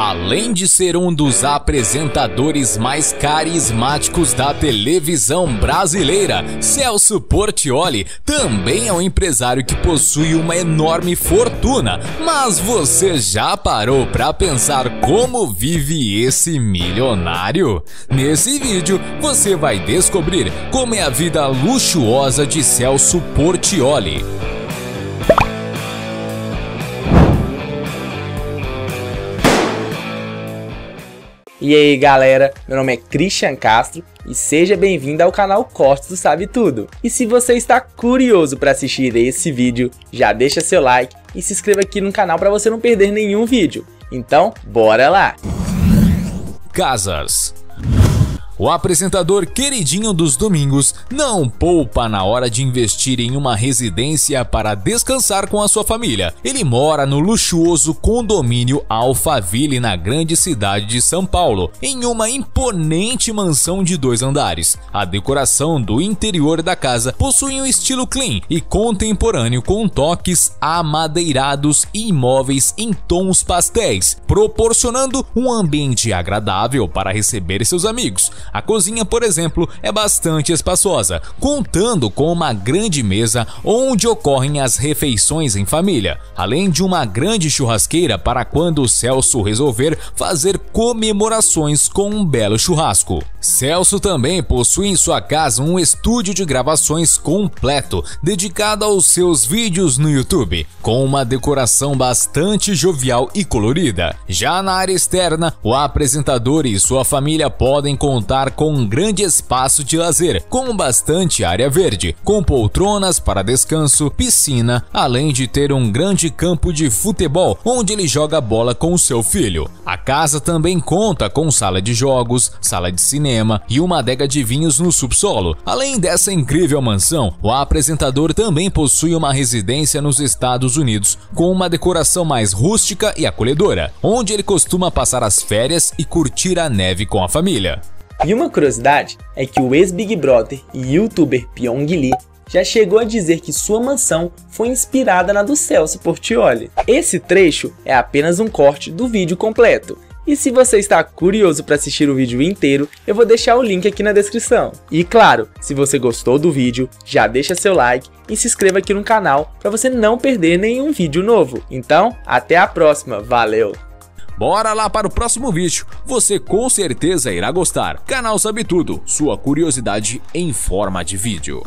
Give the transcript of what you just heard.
Além de ser um dos apresentadores mais carismáticos da televisão brasileira, Celso Portioli também é um empresário que possui uma enorme fortuna. Mas você já parou para pensar como vive esse milionário? Nesse vídeo você vai descobrir como é a vida luxuosa de Celso Portioli. E aí galera, meu nome é Christian Castro e seja bem-vindo ao canal Cortes do Sabe Tudo. E se você está curioso para assistir esse vídeo, já deixa seu like e se inscreva aqui no canal para você não perder nenhum vídeo. Então, bora lá! Casas o apresentador queridinho dos domingos não poupa na hora de investir em uma residência para descansar com a sua família. Ele mora no luxuoso condomínio Alphaville na grande cidade de São Paulo, em uma imponente mansão de dois andares. A decoração do interior da casa possui um estilo clean e contemporâneo com toques amadeirados e imóveis em tons pastéis, proporcionando um ambiente agradável para receber seus amigos. A cozinha, por exemplo, é bastante espaçosa, contando com uma grande mesa onde ocorrem as refeições em família, além de uma grande churrasqueira para quando o Celso resolver fazer comemorações com um belo churrasco. Celso também possui em sua casa um estúdio de gravações completo, dedicado aos seus vídeos no YouTube, com uma decoração bastante jovial e colorida. Já na área externa, o apresentador e sua família podem contar com um grande espaço de lazer, com bastante área verde, com poltronas para descanso, piscina, além de ter um grande campo de futebol onde ele joga bola com seu filho. A casa também conta com sala de jogos, sala de cinema e uma adega de vinhos no subsolo. Além dessa incrível mansão, o apresentador também possui uma residência nos Estados Unidos, com uma decoração mais rústica e acolhedora, onde ele costuma passar as férias e curtir a neve com a família. E uma curiosidade é que o ex-Big Brother e youtuber Pyong Lee já chegou a dizer que sua mansão foi inspirada na do Celso Portioli. Esse trecho é apenas um corte do vídeo completo, e se você está curioso para assistir o vídeo inteiro, eu vou deixar o link aqui na descrição. E claro, se você gostou do vídeo, já deixa seu like e se inscreva aqui no canal para você não perder nenhum vídeo novo. Então, até a próxima, valeu! Bora lá para o próximo vídeo, você com certeza irá gostar. Canal Sabe Tudo, sua curiosidade em forma de vídeo.